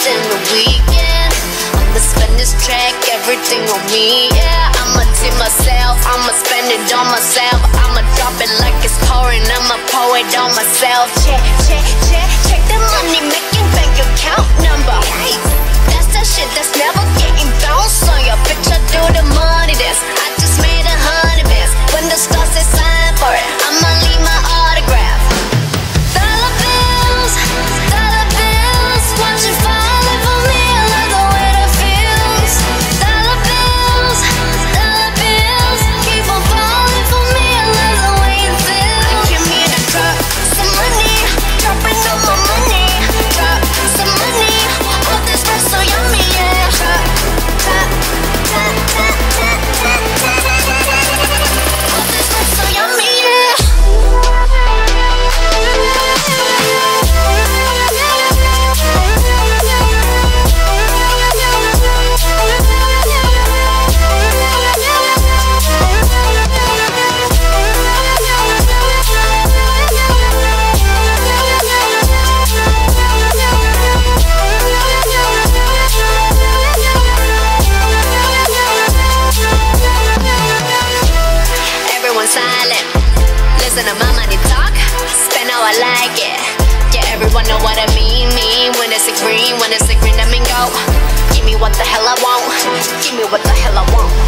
nights and the weekend. I'ma spend this track, everything on me, yeah. I'ma tip myself, I'ma spend it on myself. I'ma drop it like it's pouring, I'ma pour it on myself. Check, check, check, check the money making bank account number. That's the shit that's never getting bounced Listen to my money talk. Spend how I like it. Yeah, everyone know what I mean. Mean when it's a green, when it's a green, I mean go. Give me what the hell I want. Give me what the hell I want.